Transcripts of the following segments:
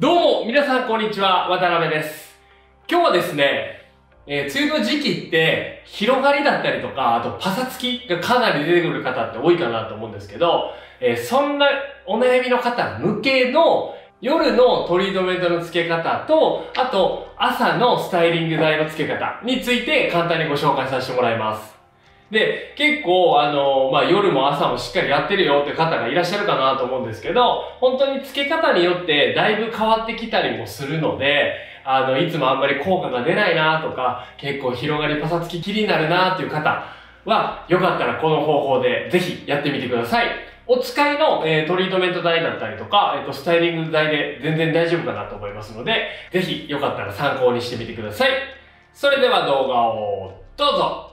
どうも、皆さんこんにちは、渡辺です。今日はですね、えー梅雨の時期って、広がりだったりとか、あとパサつきがかなり出てくる方って多いかなと思うんですけど、えーそんなお悩みの方向けの夜のトリートメントの付け方と、あと朝のスタイリング剤の付け方について簡単にご紹介させてもらいます。で、結構、あの、まあ、夜も朝もしっかりやってるよって方がいらっしゃるかなと思うんですけど、本当に付け方によってだいぶ変わってきたりもするので、あの、いつもあんまり効果が出ないなとか、結構広がりパサつき気になるなっていう方は、よかったらこの方法でぜひやってみてください。お使いの、えートリートメント剤だったりとか、えっ、と、スタイリング剤で全然大丈夫かなと思いますので、ぜひよかったら参考にしてみてください。それでは動画をどうぞ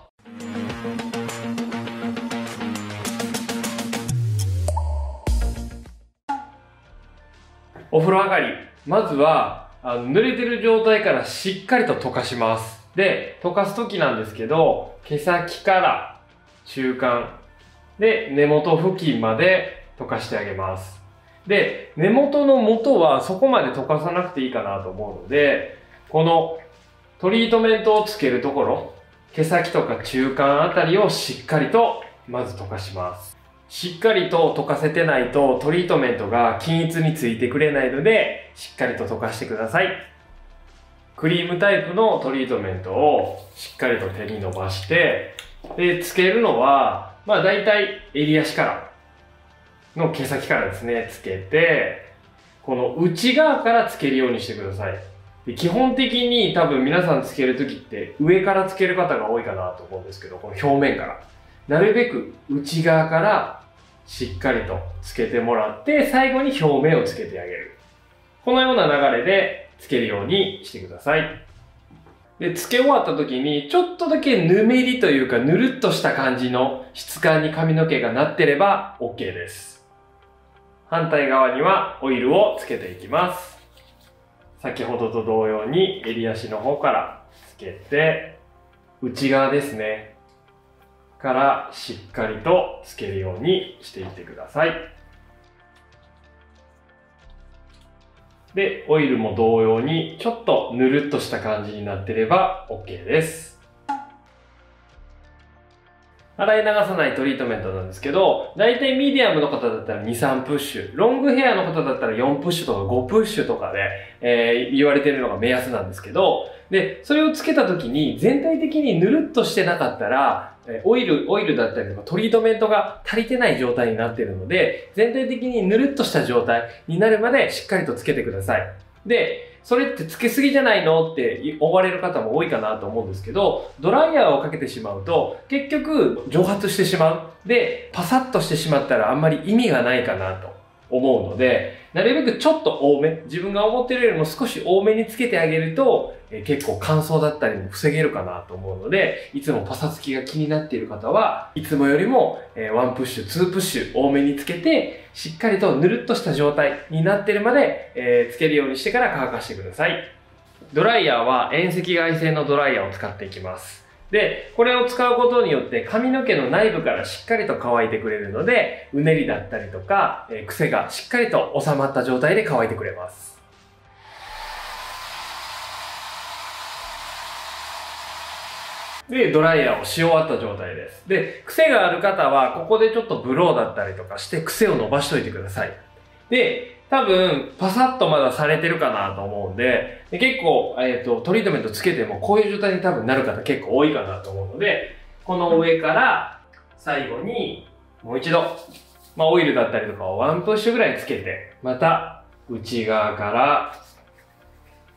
お風呂上がり、まずは、あの濡れてる状態からしっかりと溶かします。で、溶かす時なんですけど、毛先から中間、で、根元付近まで溶かしてあげます。で、根元の元はそこまで溶かさなくていいかなと思うので、このトリートメントをつけるところ、毛先とか中間あたりをしっかりとまず溶かします。しっかりと溶かせてないとトリートメントが均一についてくれないので、しっかりと溶かしてください。クリームタイプのトリートメントをしっかりと手に伸ばして、で、つけるのは、まあ大体襟足からの毛先からですね、つけて、この内側からつけるようにしてください。で基本的に多分皆さんつけるときって上からつける方が多いかなと思うんですけど、この表面から。なるべく内側からしっかりとつけてもらって、最後に表面をつけてあげる。このような流れでつけるようにしてください。で、つけ終わった時に、ちょっとだけぬめりというか、ぬるっとした感じの質感に髪の毛がなってれば OK です。反対側にはオイルをつけていきます。先ほどと同様に襟足の方からつけて、内側ですね。からしっかりとつけるようにしていってください。で、オイルも同様にちょっとぬるっとした感じになってれば OK です。洗い流さないトリートメントなんですけど、だいたいミディアムの方だったら2、3プッシュ、ロングヘアの方だったら4プッシュとか5プッシュとかで、えー言われてるのが目安なんですけど、で、それをつけた時に全体的にぬるっとしてなかったら、オイル、オイルだったりとかトリートメントが足りてない状態になっているので、全体的にぬるっとした状態になるまでしっかりとつけてください。で、それってつけすぎじゃないのって思われる方も多いかなと思うんですけど、ドライヤーをかけてしまうと、結局蒸発してしまう。で、パサッとしてしまったらあんまり意味がないかなと思うので、なるべくちょっと多め、自分が思ってるよりも少し多めにつけてあげると、え結構乾燥だったりも防げるかなと思うので、いつもパサつきが気になっている方は、いつもよりも、えー、1プッシュ、2プッシュ多めにつけて、しっかりとぬるっとした状態になってるまで、えーつけるようにしてから乾かしてください。ドライヤーは遠赤外線のドライヤーを使っていきます。で、これを使うことによって髪の毛の内部からしっかりと乾いてくれるので、うねりだったりとか、えー癖がしっかりと収まった状態で乾いてくれます。で、ドライヤーをし終わった状態です。で、癖がある方は、ここでちょっとブローだったりとかして、癖を伸ばしといてください。で、多分、パサッとまだされてるかなと思うんで、で結構、えっ、と、トリートメントつけても、こういう状態に多分なる方結構多いかなと思うので、この上から、最後に、もう一度、まあ、オイルだったりとかをワンプッシュぐらいつけて、また、内側から、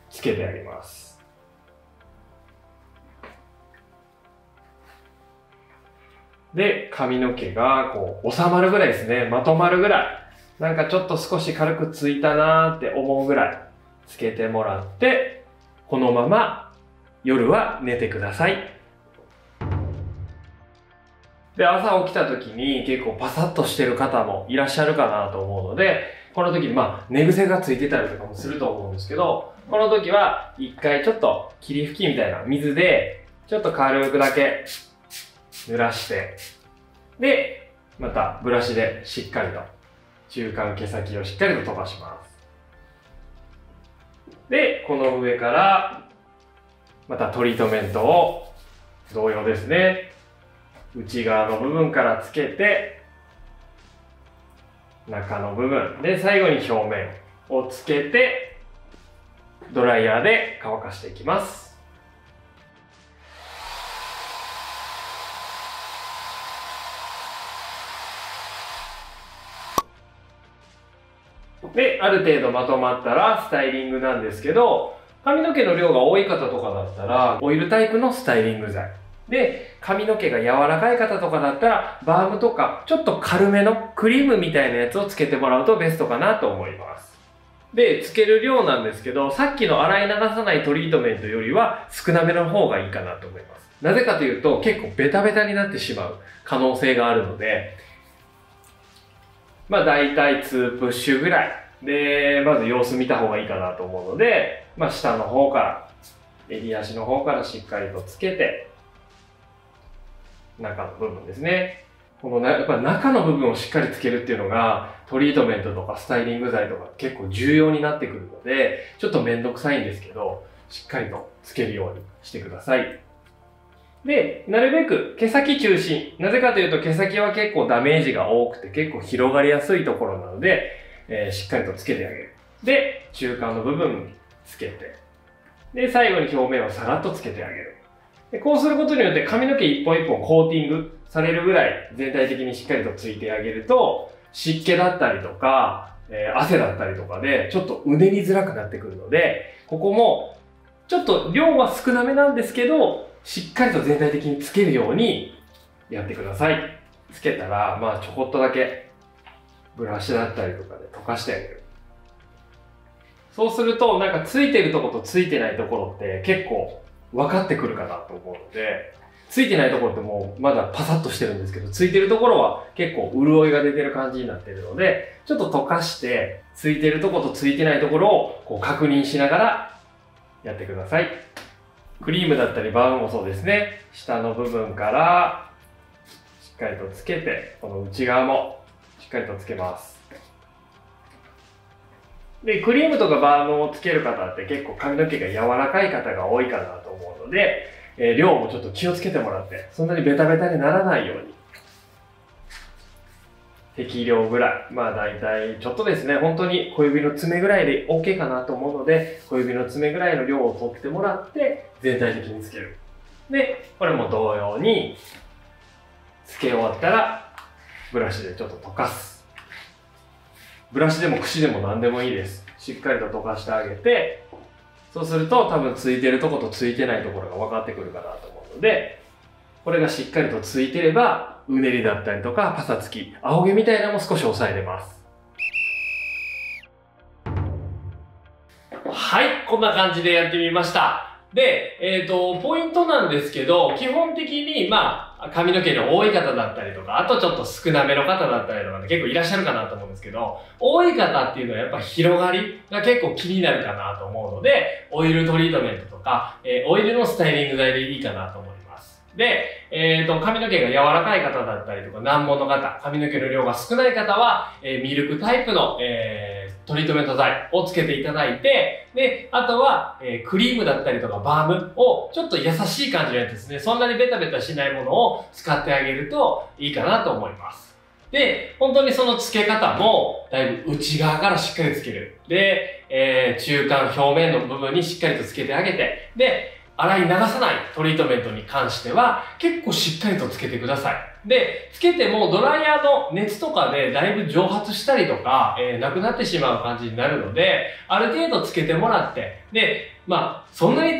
つけてあげます。で、髪の毛がこう収まるぐらいですね。まとまるぐらい。なんかちょっと少し軽くついたなーって思うぐらいつけてもらって、このまま夜は寝てください。で、朝起きた時に結構パサッとしてる方もいらっしゃるかなと思うので、この時にまあ寝癖がついてたりとかもすると思うんですけど、この時は一回ちょっと霧吹きみたいな水でちょっと軽くだけ濡らして、で、またブラシでしっかりと中間毛先をしっかりと飛ばします。で、この上から、またトリートメントを同様ですね。内側の部分からつけて、中の部分で最後に表面をつけて、ドライヤーで乾かしていきます。で、ある程度まとまったらスタイリングなんですけど、髪の毛の量が多い方とかだったら、オイルタイプのスタイリング剤。で、髪の毛が柔らかい方とかだったら、バームとか、ちょっと軽めのクリームみたいなやつをつけてもらうとベストかなと思います。で、つける量なんですけど、さっきの洗い流さないトリートメントよりは少なめの方がいいかなと思います。なぜかというと、結構ベタベタになってしまう可能性があるので、まあ大体2プッシュぐらい。で、まず様子見た方がいいかなと思うので、まあ下の方から、襟足の方からしっかりとつけて、中の部分ですね。このな、やっぱ中の部分をしっかりつけるっていうのが、トリートメントとかスタイリング剤とか結構重要になってくるので、ちょっとめんどくさいんですけど、しっかりとつけるようにしてください。で、なるべく毛先中心。なぜかというと毛先は結構ダメージが多くて結構広がりやすいところなので、えー、しっかりとつけてあげる。で、中間の部分につけて。で、最後に表面をさらっとつけてあげる。でこうすることによって髪の毛一本一本コーティングされるぐらい全体的にしっかりとついてあげると、湿気だったりとか、えー、汗だったりとかで、ちょっとうねりづらくなってくるので、ここも、ちょっと量は少なめなんですけど、しっかりと全体的につけるようにやってください。つけたら、まあちょこっとだけブラシだったりとかで溶かしてあげる。そうすると、なんかついてるとことついてないところって結構分かってくるかなと思うので、ついてないところってもうまだパサッとしてるんですけど、ついてるところは結構潤いが出てる感じになってるので、ちょっと溶かして、ついてるとことついてないところをこう確認しながらやってください。クリームだったりバウムもそうですね。下の部分からしっかりとつけて、この内側もしっかりとつけます。で、クリームとかバームをつける方って結構髪の毛が柔らかい方が多いかなと思うので、えー、量もちょっと気をつけてもらって、そんなにベタベタにならないように適量ぐらい。まあ大体ちょっとですね、本当に小指の爪ぐらいで OK かなと思うので、小指の爪ぐらいの量を取ってもらって、全体的につける。で、これも同様に、つけ終わったら、ブラシでちょっと溶かす。ブラシでも櫛でも何でもいいです。しっかりと溶かしてあげて、そうすると多分ついてるとことついてないところが分かってくるかなと思うので、これがしっかりとついてれば、うねりだったりとか、パサつき、青毛みたいなのも少し抑えれます。はい、こんな感じでやってみました。で、えっ、ー、と、ポイントなんですけど、基本的に、まあ、髪の毛の多い方だったりとか、あとちょっと少なめの方だったりとか、ね、結構いらっしゃるかなと思うんですけど、多い方っていうのはやっぱ広がりが結構気になるかなと思うので、オイルトリートメントとか、えー、オイルのスタイリング剤でいいかなと思います。で、えっ、ー、と、髪の毛が柔らかい方だったりとか、難問の方、髪の毛の量が少ない方は、え、ミルクタイプの、えー、トリートメント剤をつけていただいて、で、あとは、えー、クリームだったりとかバームをちょっと優しい感じのやつですね。そんなにベタベタしないものを使ってあげるといいかなと思います。で、本当にその付け方も、だいぶ内側からしっかりつける。で、えー、中間表面の部分にしっかりとつけてあげて、で、洗い流さないトリートメントに関しては結構しっかりとつけてください。で、つけてもドライヤーの熱とかでだいぶ蒸発したりとか、えー、なくなってしまう感じになるので、ある程度つけてもらって、で、まあ、そんなに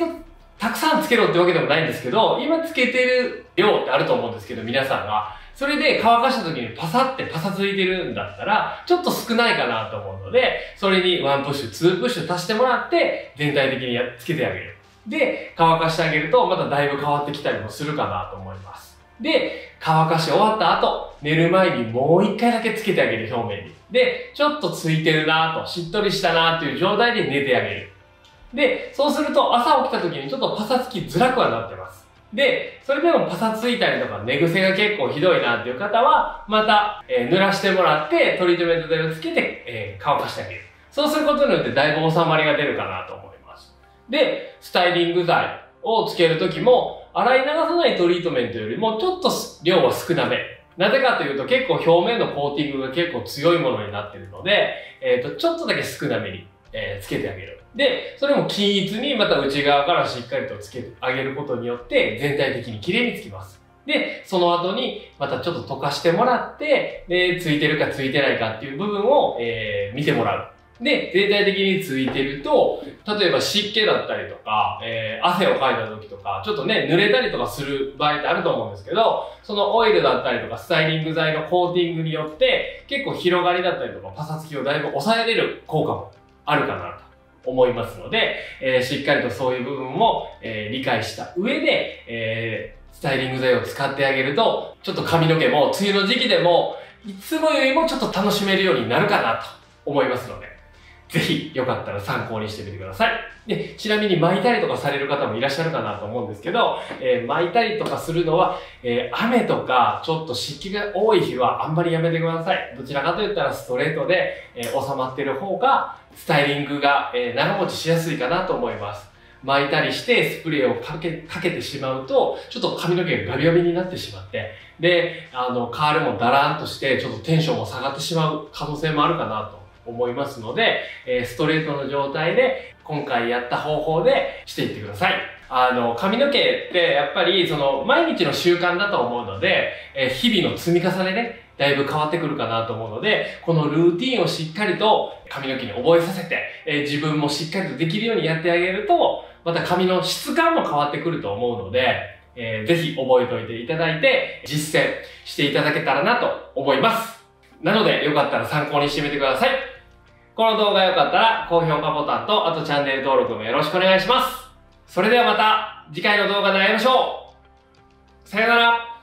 たくさんつけろってわけでもないんですけど、今つけてる量ってあると思うんですけど、皆さんが。それで乾かした時にパサってパサついてるんだったら、ちょっと少ないかなと思うので、それにワンプッシュ、ツープッシュ足してもらって、全体的につけてあげる。で、乾かしてあげると、まただいぶ変わってきたりもするかなと思います。で、乾かし終わった後、寝る前にもう一回だけつけてあげる表面に。で、ちょっとついてるなと、しっとりしたなという状態で寝てあげる。で、そうすると朝起きた時にちょっとパサつきづらくはなってます。で、それでもパサついたりとか寝癖が結構ひどいなっていう方は、また、えー、濡らしてもらってトリートメント剤をつけて、えー、乾かしてあげる。そうすることによってだいぶ収まりが出るかなと思います。で、スタイリング剤をつけるときも、洗い流さないトリートメントよりもちょっと量は少なめ。なぜかというと結構表面のコーティングが結構強いものになっているので、えっ、と、ちょっとだけ少なめに、えーつけてあげる。で、それも均一にまた内側からしっかりとつけてあげることによって全体的に綺麗につきます。で、その後にまたちょっと溶かしてもらって、で、ついてるかついてないかっていう部分を、えー見てもらう。で、全体的についてると、例えば湿気だったりとか、えー汗をかいた時とか、ちょっとね、濡れたりとかする場合ってあると思うんですけど、そのオイルだったりとか、スタイリング剤のコーティングによって、結構広がりだったりとか、パサつきをだいぶ抑えれる効果もあるかなと思いますので、えーしっかりとそういう部分を、えー理解した上で、えースタイリング剤を使ってあげると、ちょっと髪の毛も梅雨の時期でも、いつもよりもちょっと楽しめるようになるかなと思いますので、ぜひよかったら参考にしてみてください。で、ちなみに巻いたりとかされる方もいらっしゃるかなと思うんですけど、えー巻いたりとかするのは、えー雨とかちょっと湿気が多い日はあんまりやめてください。どちらかといったらストレートで、えー収まってる方が、スタイリングが、え長持ちしやすいかなと思います。巻いたりしてスプレーをかけ、かけてしまうと、ちょっと髪の毛がガビガビになってしまって、で、あの、カールもダラーンとして、ちょっとテンションも下がってしまう可能性もあるかなと思いますので、えーストレートの状態で、今回やった方法でしていってください。あの、髪の毛ってやっぱりその毎日の習慣だと思うので、えー日々の積み重ねでだいぶ変わってくるかなと思うので、このルーティンをしっかりと髪の毛に覚えさせて、えー自分もしっかりとできるようにやってあげると、また髪の質感も変わってくると思うので、えーぜひ覚えておいていただいて、実践していただけたらなと思います。なので、よかったら参考にしてみてください。この動画が良かったら、高評価ボタンと、あとチャンネル登録もよろしくお願いします。それではまた、次回の動画で会いましょうさよなら